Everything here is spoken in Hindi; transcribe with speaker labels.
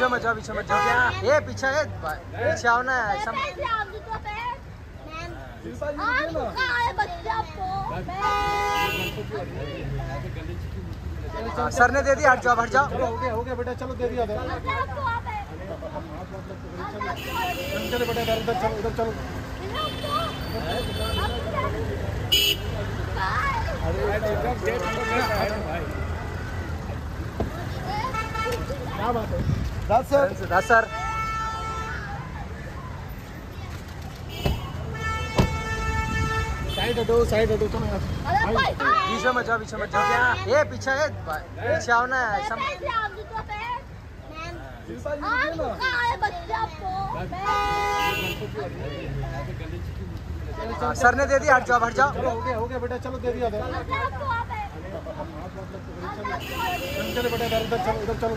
Speaker 1: पीछे मत जाओ पीछे मत जाओ। क्या? ये पीछे है पीछे आओ ना
Speaker 2: दूसरा पैर हाँ रुका बच्चा को
Speaker 1: सर ने दे दिया हट जाओ हट जाओ।
Speaker 3: हो गया हो गया बेटा चलो दे दिया दे
Speaker 2: है।
Speaker 3: चलो चलो बेटा इधर इधर चलो इधर चलो। क्या बात है? साइड हटो साइड हटो
Speaker 1: पीछे मत जाओ पीछे मत जाओ। क्या ये पीछे है पीछे आओ ना
Speaker 2: दूसरा पैर हाँ है
Speaker 1: हाँ, सर ने दे दिया हट जाओ हट जाओ।
Speaker 3: हो गया हो गया बेटा चलो दे दिया
Speaker 2: है
Speaker 3: चलो चलो बेटा इधर चलो। इधर चलो।